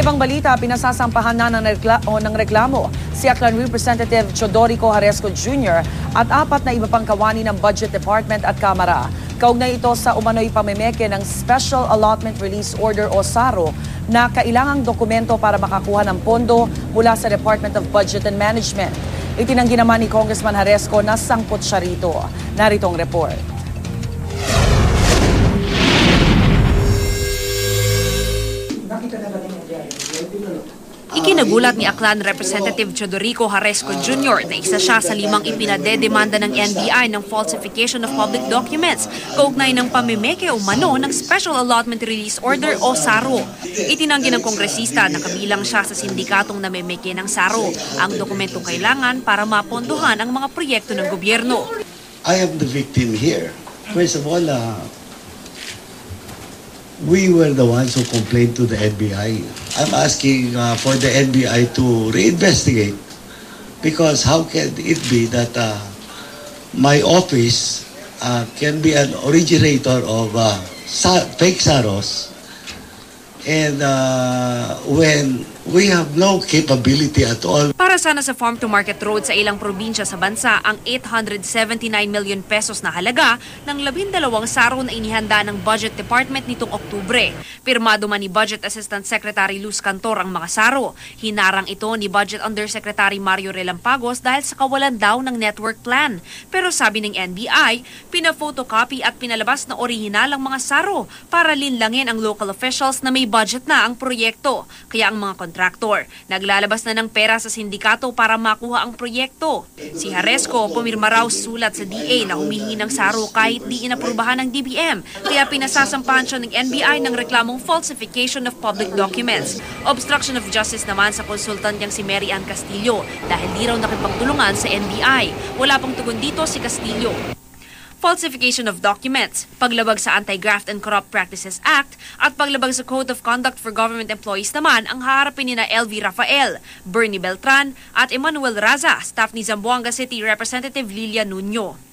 ibang balita, pinasasampahan na ng, regla- o ng reklamo si Aklan Representative Chodorico Haresco Jr. at apat na iba pang kawani ng Budget Department at Kamara. Kaugnay ito sa umano'y pamemeke ng Special Allotment Release Order o SARO na kailangang dokumento para makakuha ng pondo mula sa Department of Budget and Management. Itinanggi naman ni Congressman Haresco na sangkot siya rito. Narito ang report. Ikinagulat ni Aklan Representative Chodorico Haresco Jr. na isa siya sa limang ipinadedemanda ng NBI ng falsification of public documents kaugnay ng pamimeke umano ng Special Allotment Release Order o SARO. Itinanggi ng kongresista na kabilang siya sa sindikatong namimeke ng SARO ang dokumentong kailangan para mapondohan ang mga proyekto ng gobyerno. I am the victim here. First of all, uh, we were the ones who complained to the NBI. I'm asking uh, for the NBI to reinvestigate because how can it be that uh, my office uh, can be an originator of uh, sa- fake saros and uh, when we have no capability at all Para sana sa farm to market road sa ilang probinsya sa bansa ang 879 million pesos na halaga ng labindalawang saro na inihanda ng Budget Department nitong Oktubre. Pirmado man ni Budget Assistant Secretary Luz Cantor ang mga saro. Hinarang ito ni Budget Undersecretary Mario Relampagos dahil sa kawalan daw ng network plan. Pero sabi ng NBI, pina-photocopy at pinalabas na orihinal ang mga saro para linlangin ang local officials na may budget na ang proyekto. Kaya ang mga kontraktor naglalabas na ng pera sa sindikato para makuha ang proyekto. Si Haresco pumirma raw sulat sa DA na humihingi ng saro kahit di inaprubahan ng DBM. Kaya pinasasampahan siya ng NBI ng reklamong falsification of public documents. Obstruction of justice naman sa konsultant niyang si Mary Ann Castillo dahil di raw nakipagtulungan sa NBI. Wala pang tugon dito si Castillo falsification of documents, paglabag sa Anti-Graft and Corrupt Practices Act, at paglabag sa Code of Conduct for Government Employees naman ang haharapin ni na LV Rafael, Bernie Beltran, at Emmanuel Raza, staff ni Zamboanga City Representative Lilia Nuño.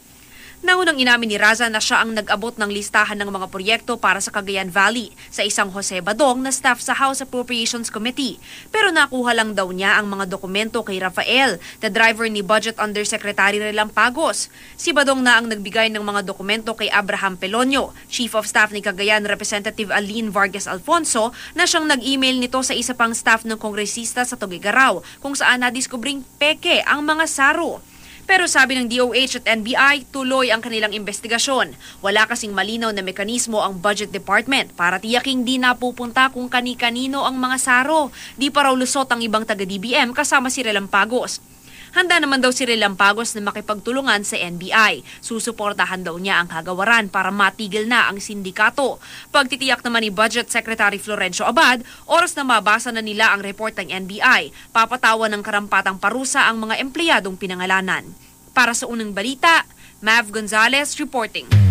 Naunang inamin ni Raza na siya ang nag-abot ng listahan ng mga proyekto para sa Cagayan Valley sa isang Jose Badong na staff sa House Appropriations Committee. Pero nakuha lang daw niya ang mga dokumento kay Rafael, the driver ni Budget Undersecretary Relampagos. Si Badong na ang nagbigay ng mga dokumento kay Abraham Pelonio, Chief of Staff ni Cagayan Representative Aline Vargas Alfonso, na siyang nag-email nito sa isa pang staff ng kongresista sa Tugigaraw kung saan nadiskubring peke ang mga saro. Pero sabi ng DOH at NBI, tuloy ang kanilang investigasyon. Wala kasing malinaw na mekanismo ang Budget Department para tiyaking di napupunta kung kani-kanino ang mga saro. Di pa raw lusot ang ibang taga-DBM kasama si Relampagos. Handa naman daw si Relampagos na makipagtulungan sa NBI. Susuportahan daw niya ang kagawaran para matigil na ang sindikato. Pagtitiyak naman ni Budget Secretary Florencio Abad, oras na mabasa na nila ang report ng NBI, papatawan ng karampatang parusa ang mga empleyadong pinangalanan. Para sa unang balita, Mav Gonzalez reporting.